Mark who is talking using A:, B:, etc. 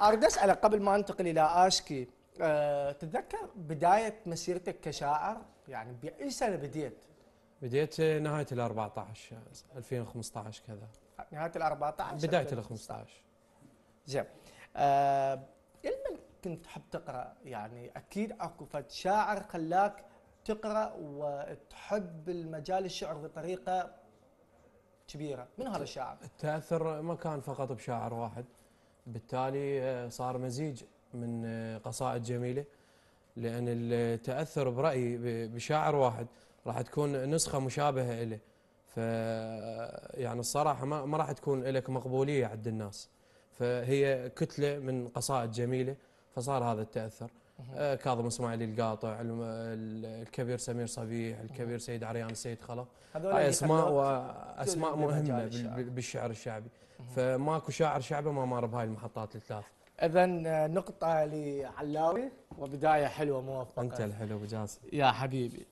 A: أريد أسألك قبل ما أنتقل إلى آشكي أه تتذكر بداية مسيرتك كشاعر؟ يعني بأي سنة بديت؟
B: بديت نهاية ال 14 2015 كذا.
A: نهاية ال 14
B: بداية ال 15
A: زين. أه لمن كنت تحب تقرأ؟ يعني أكيد أكو فد شاعر خلاك تقرأ وتحب المجال الشعر بطريقة كبيرة. من هذا الشاعر؟
B: التأثر ما كان فقط بشاعر واحد. بالتالي آه، صار مزيج من آه، قصائد جميلة لأن التاثر برأيي بشاعر واحد راح تكون نسخة مشابهة له ف يعني الصراحة ما ما راح تكون لك مقبولية عند الناس. فهي كتلة من قصائد جميلة فصار هذا التأثر. آه، كاظم اسماعيل القاطع الكبير سمير صبيح الكبير سيد عريان السيد خلا هاي أسماء واسماء مهمة بالشعر الشعبي. فماكو شاعر شعبي ما مر بهاي المحطات الثلاث.
A: اذا آه، نقطة لعلاوي وبداية حلوة موفقة.
B: أنت الحلو بجاسم
A: يا حبيبي.